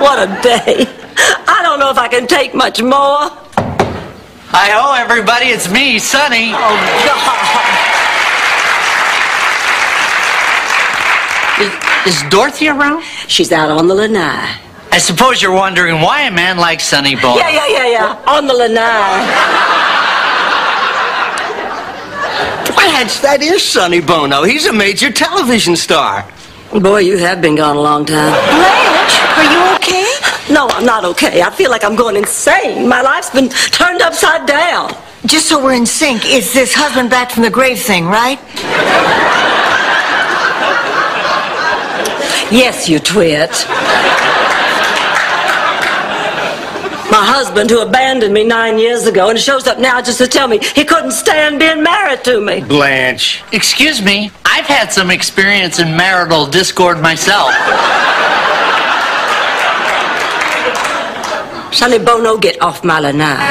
What a day. I don't know if I can take much more. Hi ho, everybody. It's me, Sonny. Oh, God. Is, is Dorothy around? She's out on the lanai. I suppose you're wondering why a man like Sonny Bono. Yeah, yeah, yeah, yeah. On the lanai. Blanche, that is Sonny Bono. He's a major television star. Boy, you have been gone a long time. Blanche, are you okay? No, I'm not okay. I feel like I'm going insane. My life's been turned upside down. Just so we're in sync, it's this husband back from the grave thing, right? Yes, you twit. My husband, who abandoned me nine years ago and shows up now just to tell me he couldn't stand being married to me. Blanche. Excuse me, I've had some experience in marital discord myself. Sonny Bono, get off my lanai.